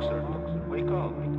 boxer. Wake up.